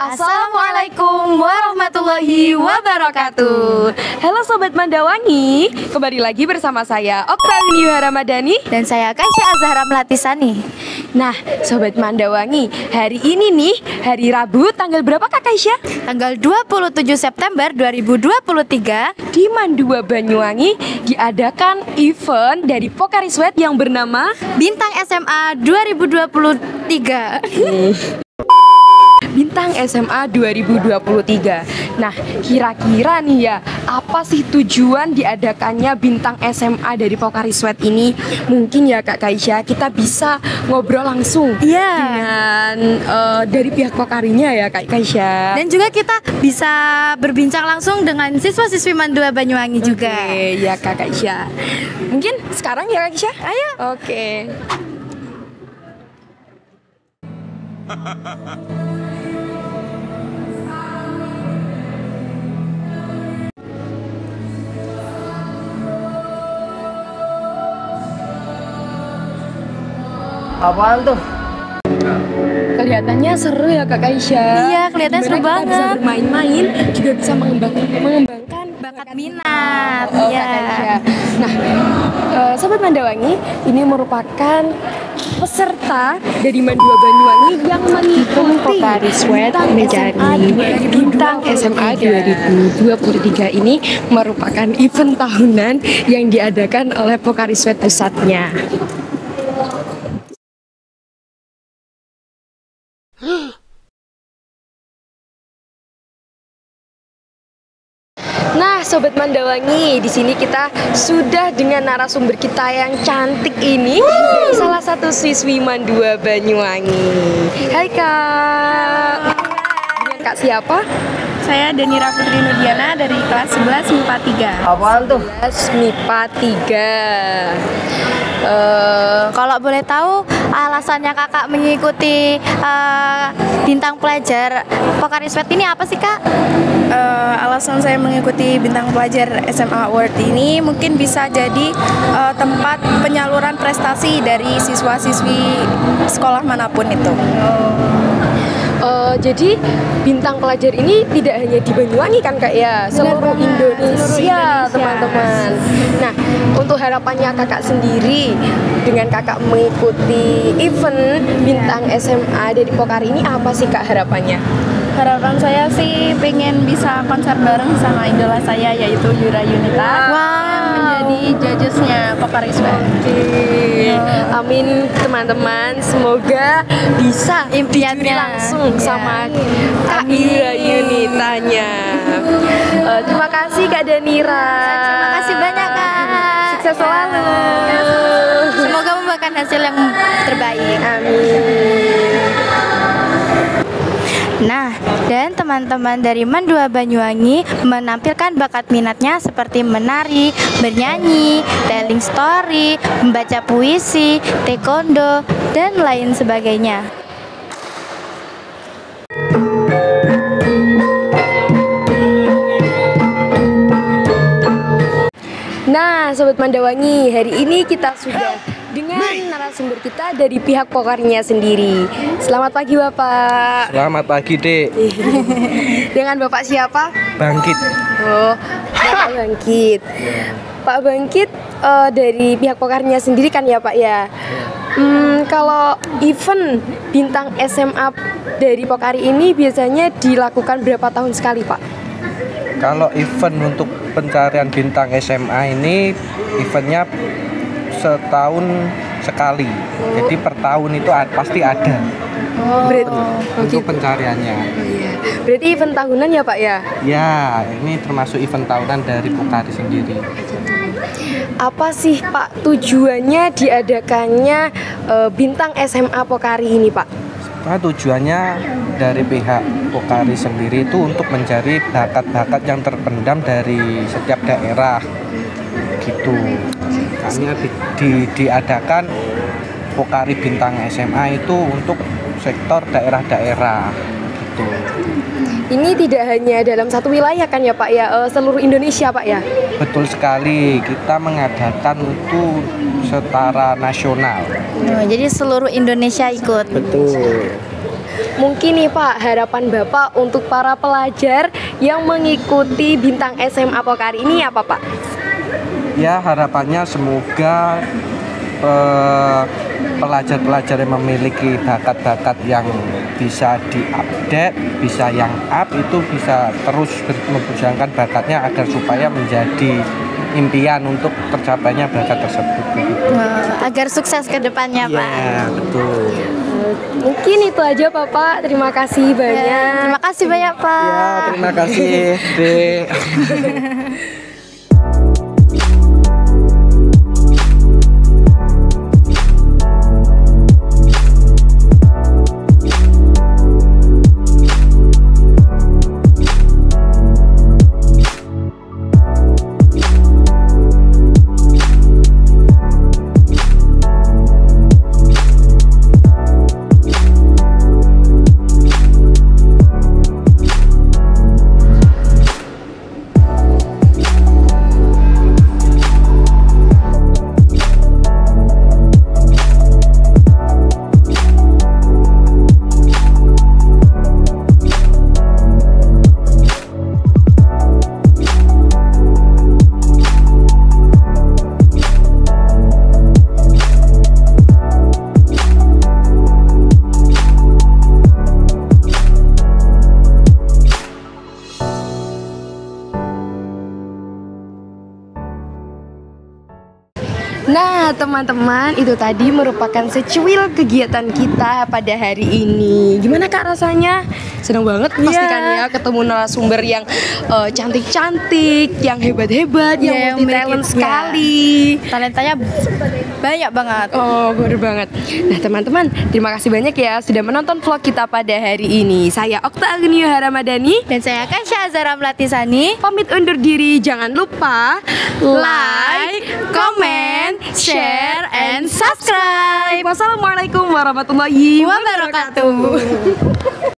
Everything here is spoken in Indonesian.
Assalamualaikum warahmatullahi wabarakatuh. Halo Sobat Mandawangi, kembali lagi bersama saya Okta Winiyuha Ramadhani Dan saya Kaisya Azhara Melatisani. Nah Sobat Mandawangi, hari ini nih, hari Rabu tanggal berapa Kak Kaisya? Tanggal 27 September 2023 Di Mandua Banyuwangi diadakan event dari Pokari Sweat yang bernama Bintang SMA 2023. Bintang SMA 2023 Nah kira-kira nih ya Apa sih tujuan diadakannya Bintang SMA dari Pokari Sweat ini Mungkin ya Kak Kaisya Kita bisa ngobrol langsung Iya. Dengan eh, dari pihak Pokarinya ya Kak Kaisya Dan juga kita bisa berbincang langsung dengan siswa-siswi Mandua Banyuwangi juga. Oke ya Kak Kaisya Mungkin sekarang ya Kak Kaisya Ayo. Oke Apaan tuh? Kelihatannya seru ya Kak Kaisya Iya, kelihatannya seru Di mana kita bisa banget. bermain-main Juga bisa mengembangkan, mengembangkan Bakat minat. Oh, Iya. Kak. Nah, eh, Sobat Mandawangi, ini merupakan peserta dari Mandua Banyuwangi yang mengikuti Pokari Sweat Bintang menjadi SMA Bintang SMA 2023 ini merupakan event tahunan yang diadakan oleh Pokari Sweat pusatnya. Nah, Sobat Mandawangi, di sini kita sudah dengan narasumber kita yang cantik ini dari salah satu siswi Mandua Banyuwangi. Hai Kak. Dengan Kak siapa? Saya Danira Putri Nudiana dari kelas 11 MIPA 3. Apaan tuh? Kelas MIPA 3. Eh, kalau boleh tahu alasannya kakak mengikuti eh, bintang pelajar Pokari Sweat ini apa sih kak? Eh, alasan saya mengikuti bintang pelajar SMA Award ini mungkin bisa jadi eh, tempat penyaluran prestasi dari siswa-siswi sekolah mana pun itu. Eh, jadi bintang pelajar ini tidak hanya di Banyuwangi kan kak ya, seluruh Indonesia teman-teman. Nah, untuk harapannya kakak sendiri dengan kakak mengikuti event bintang SMA dari Pokari ini apa sih kak harapannya? Harapan saya sih pengen bisa konser bareng sama idola saya yaitu Yura Yunita. Yang menjadi judgesnya Pokari. Oke, amin teman-teman. Semoga bisa Impiannya. langsung Ya. sama Kak Ira Yunitanya. Eh, terima kasih Kak Danira. Terima kasih banyak kak. Sukses selalu. Semoga membuahkan hasil yang terbaik. Amin. Nah, teman-teman dari Mandua Banyuwangi menampilkan bakat minatnya seperti menari, bernyanyi, telling story, membaca puisi, taekwondo, dan lain sebagainya. Nah, Sobat Mandawangi, hari ini kita sudah dengan narasumber kita dari pihak Pokarinya sendiri. Selamat pagi Bapak. Selamat pagi, Dek. Dengan Bapak siapa? Bangkit. Oh, Bapak Bangkit. Pak Bangkit eh, dari pihak Pokarnya sendiri kan ya Pak ya. Hmm, kalau event bintang SMA dari Pokari ini biasanya dilakukan berapa tahun sekali Pak? Kalau event untuk pencarian bintang SMA ini eventnya setahun sekali. Jadi per tahun itu pasti ada Berarti, untuk pencariannya. berarti event tahunan ya Pak ya? Ya, ini termasuk event tahunan dari Pokari sendiri. Apa sih Pak tujuannya diadakannya eh, bintang SMA Pokari ini Pak? Nah, tujuannya dari pihak Pokari sendiri itu untuk mencari bakat-bakat yang terpendam dari setiap daerah gitu. Kami di, di- diadakan Pokari Bintang SMA itu untuk sektor daerah-daerah gitu. Ini tidak hanya dalam satu wilayah kan ya Pak ya, eh, seluruh Indonesia Pak ya? Betul sekali, kita mengadakan itu setara nasional. Oh, jadi seluruh Indonesia ikut. Betul. mungkin nih Pak, harapan Bapak untuk para pelajar yang mengikuti Bintang SMA Pokari ini apa Pak? Ya harapannya semoga eh, pelajar-pelajar yang memiliki bakat-bakat yang bisa diupdate, bisa yang up itu bisa terus memperjuangkan bakatnya agar supaya menjadi impian untuk tercapainya bakat tersebut. agar sukses ke depannya, Pak. Iya, betul. Mungkin itu aja Bapak. Terima kasih Ya, banyak. terima kasih banyak, Pak. Ya, terima kasih, Dek. Nah, teman-teman, itu tadi merupakan secuil kegiatan kita pada hari ini. Gimana Kak rasanya? Senang banget pasti Iya. kan ya ketemu narasumber yang eh, cantik-cantik, yang hebat-hebat, yang Iya, yang multi talent sekali. Talentanya banyak banget. Oh, bener banget. Nah, teman-teman, terima kasih banyak ya sudah menonton vlog kita pada hari ini. Saya Okta Agnia Haramadani. Dan saya Kasya Azara Melatisani. Pamit undur diri. Jangan lupa Like, comment, share, and subscribe. Wassalamualaikum warahmatullahi Wabarakatuh.